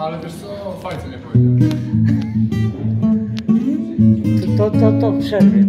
Ale wiesz co, fajnie nie powiedziałeś. To, to, to, to przerwie.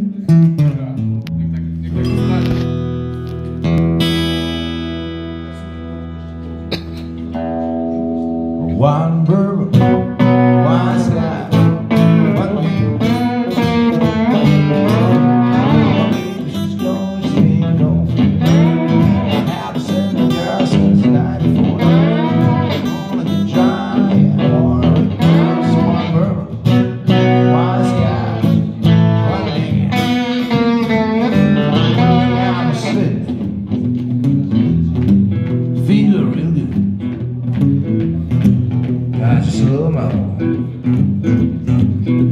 More.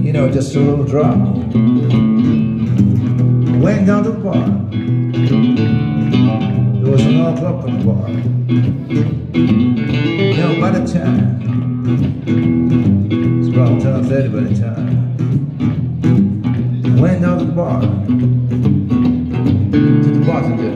You know, just a little drop. Went down to the bar. There was an up in the bar. You know, by the time, it's about 10 by the time. Went down to the bar. To the bartender.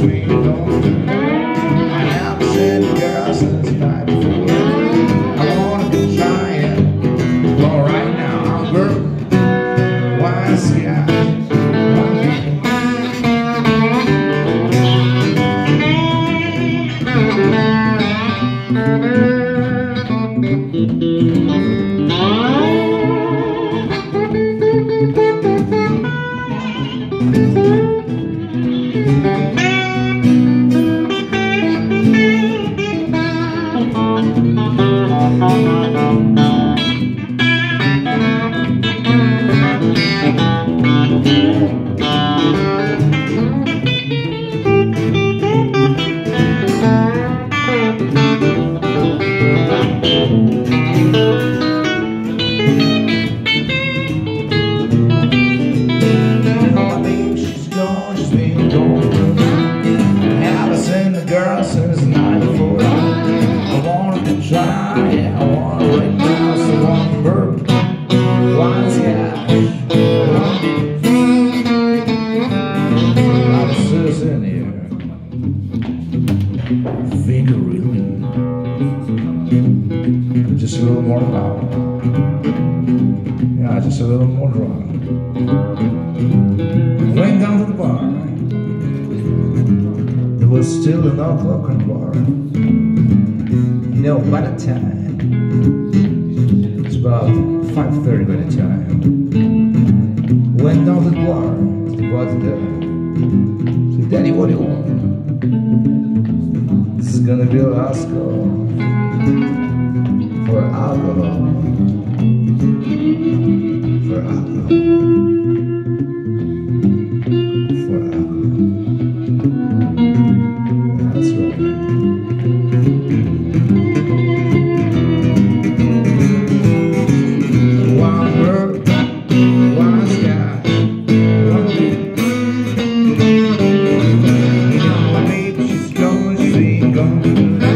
Waiting on. I a girl since the night before. I wanna be trying. Well, right now, I'm one sky, Thank you. Reeling. Just a little more power. Yeah, just a little more drama. Went down to the bar. It was still an o'clock on bar. You know, by the time, it's about 5.30 by the time. Went down to the bar, to the. Said, Daddy, what do you want? Gonna be a last for alcohol. For alcohol. Música